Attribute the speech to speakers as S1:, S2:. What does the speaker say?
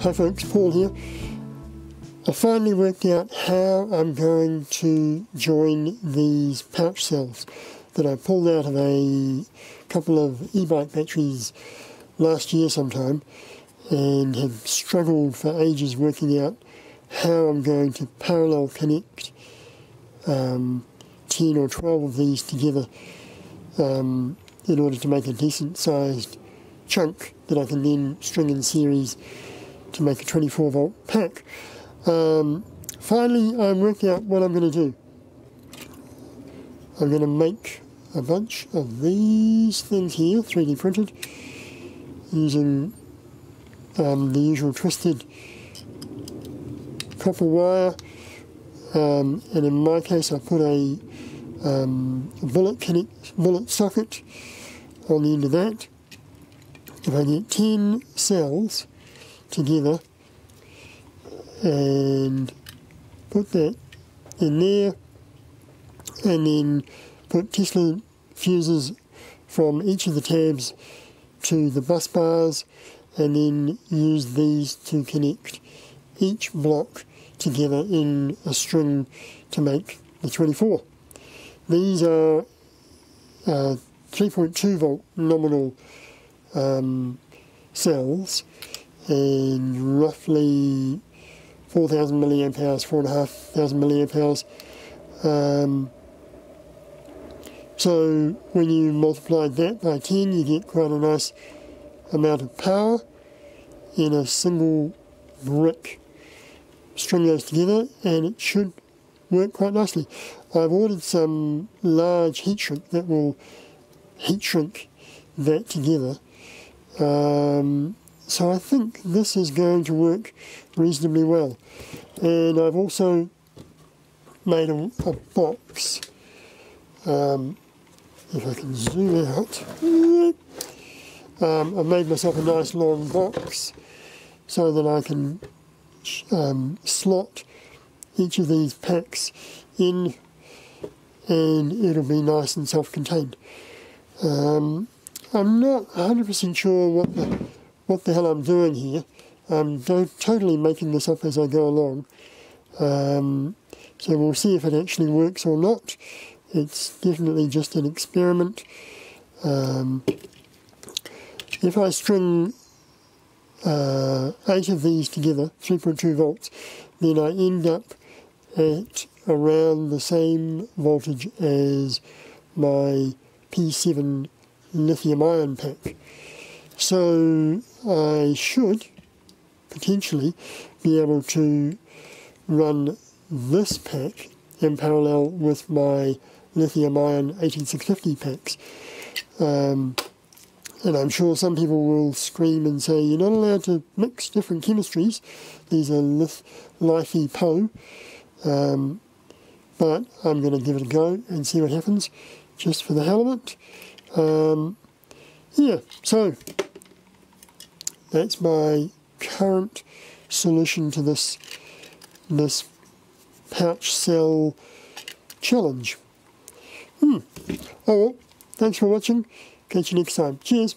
S1: Hi folks, Paul here. I finally worked out how I'm going to join these pouch cells that I pulled out of a couple of e-bike batteries last year sometime and have struggled for ages working out how I'm going to parallel connect um, 10 or 12 of these together um, in order to make a decent sized chunk that I can then string in series to make a 24 volt pack. Um, finally, I'm working out what I'm going to do. I'm going to make a bunch of these things here, 3D printed, using um, the usual twisted copper wire. Um, and in my case, I put a, um, bullet, connect, bullet socket on the end of that. If I get 10 cells together and put that in there and then put Tesla fuses from each of the tabs to the bus bars and then use these to connect each block together in a string to make the 24. These are uh, 3.2 volt nominal um, cells and roughly 4,000 milliamp hours, 4,500 milliamp hours. Um, so when you multiply that by 10, you get quite a nice amount of power in a single brick. String those together and it should work quite nicely. I've ordered some large heat shrink that will heat shrink that together. Um, so I think this is going to work reasonably well. And I've also made a, a box. Um, if I can zoom out. Um, I've made myself a nice long box so that I can um, slot each of these packs in and it'll be nice and self-contained. Um, I'm not 100% sure what the what the hell I'm doing here. I'm totally making this up as I go along. Um, so we'll see if it actually works or not. It's definitely just an experiment. Um, if I string uh, eight of these together, 3.2 volts, then I end up at around the same voltage as my P7 lithium ion pack. So I should potentially be able to run this pack in parallel with my lithium ion 18650 packs. Um, and I'm sure some people will scream and say, you're not allowed to mix different chemistries. These are Lith LiFePo. Um, but I'm going to give it a go and see what happens, just for the hell of it. Um, yeah, so that's my current solution to this this pouch cell challenge. Hmm. Oh well, thanks for watching. Catch you next time. Cheers.